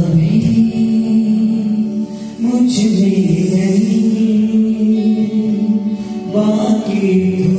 Thank you.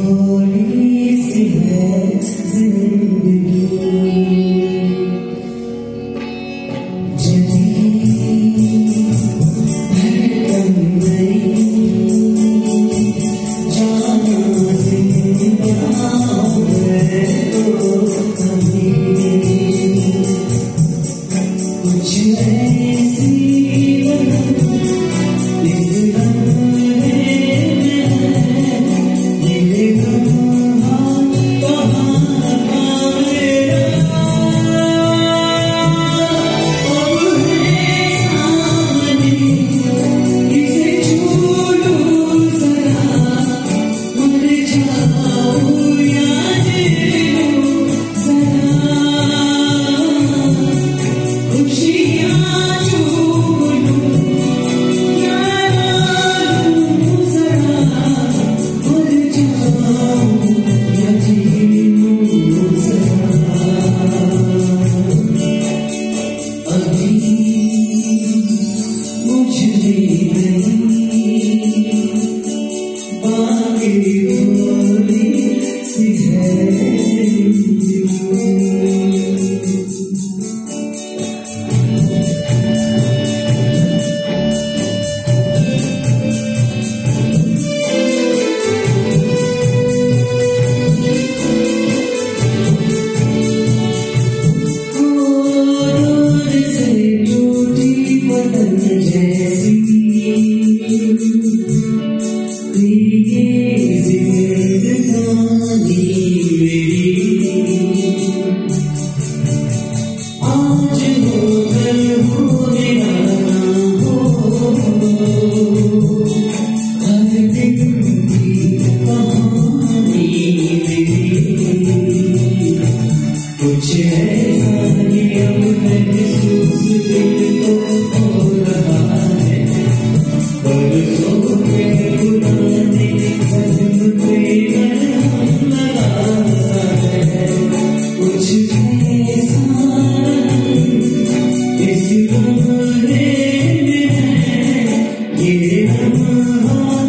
Oh.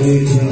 每天